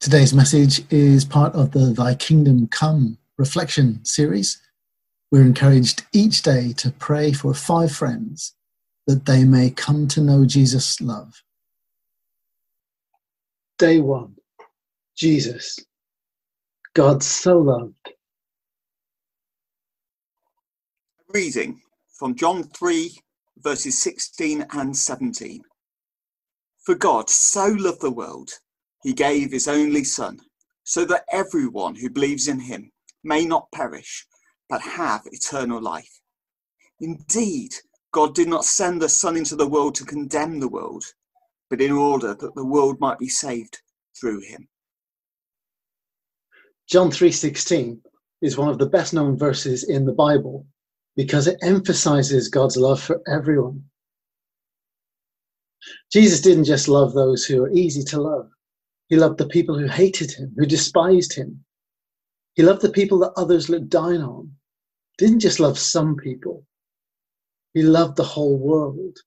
Today's message is part of the Thy Kingdom Come reflection series. We're encouraged each day to pray for five friends that they may come to know Jesus' love. Day one Jesus. God so loved. Reading from John 3, verses 16 and 17. For God so loved the world, he gave his only Son, so that everyone who believes in him may not perish, but have eternal life. Indeed, God did not send the Son into the world to condemn the world, but in order that the world might be saved through him. John 3:16 is one of the best known verses in the Bible because it emphasizes God's love for everyone. Jesus didn't just love those who are easy to love. He loved the people who hated him, who despised him. He loved the people that others looked down on. Didn't just love some people. He loved the whole world.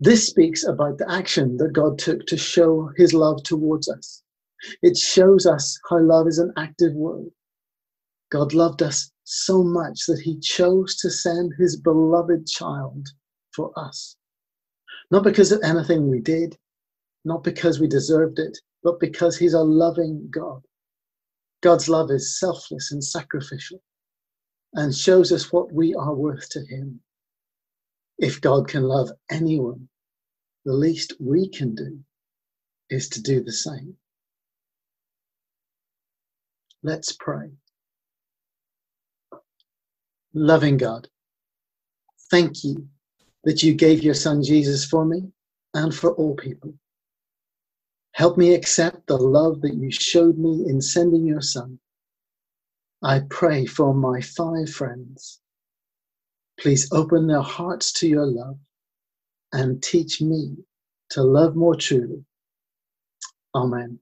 This speaks about the action that God took to show his love towards us. It shows us how love is an active word. God loved us so much that he chose to send his beloved child for us. Not because of anything we did, not because we deserved it, but because he's a loving God. God's love is selfless and sacrificial and shows us what we are worth to him. If God can love anyone, the least we can do is to do the same. Let's pray. Loving God, thank you that you gave your son Jesus for me and for all people. Help me accept the love that you showed me in sending your son. I pray for my five friends. Please open their hearts to your love and teach me to love more truly. Amen.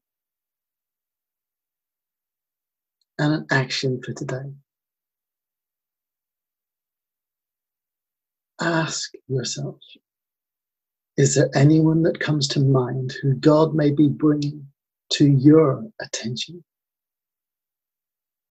And an action for today. Ask yourself is there anyone that comes to mind who God may be bringing to your attention?